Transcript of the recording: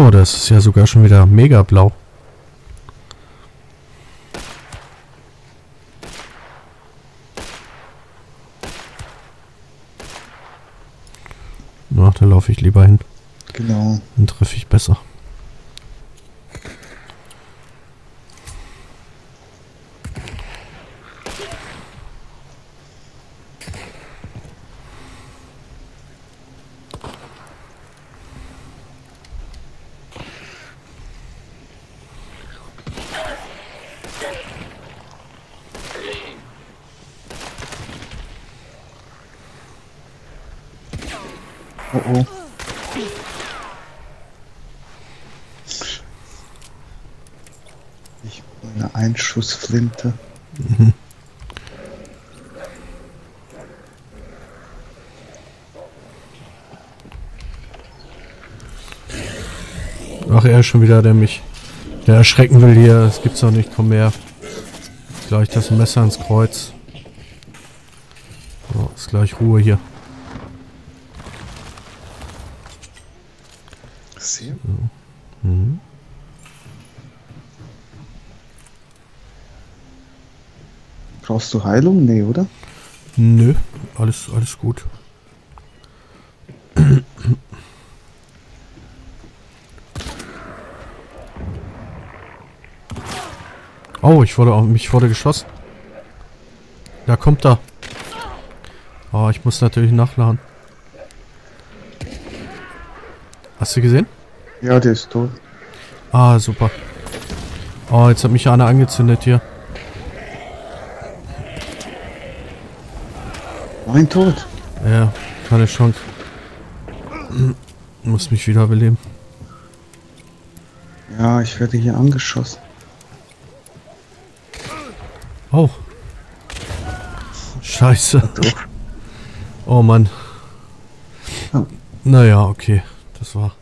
Oh, das ist ja sogar schon wieder mega blau. Na, da laufe ich lieber hin. Genau. Dann treffe ich besser. Oh oh. Ich eine Einschussflinte. Ach, er ist schon wieder, der mich der erschrecken will hier. Das gibt's doch nicht. Komm her. Gleich das Messer ins Kreuz. So, ist gleich Ruhe hier. Sehr. Mhm. Brauchst du Heilung? Nee, oder? Nö, alles, alles gut. Oh, ich wurde auf mich wurde geschossen. Da kommt er. Oh, ich muss natürlich nachladen. Hast du gesehen? Ja, der ist tot. Ah, super. Oh, jetzt hat mich einer angezündet hier. Mein Tod. Ja, keine Chance. Muss mich wieder beleben. Ja, ich werde hier angeschossen. Oh. Scheiße. Oh Mann. Ja. Naja, okay. Das war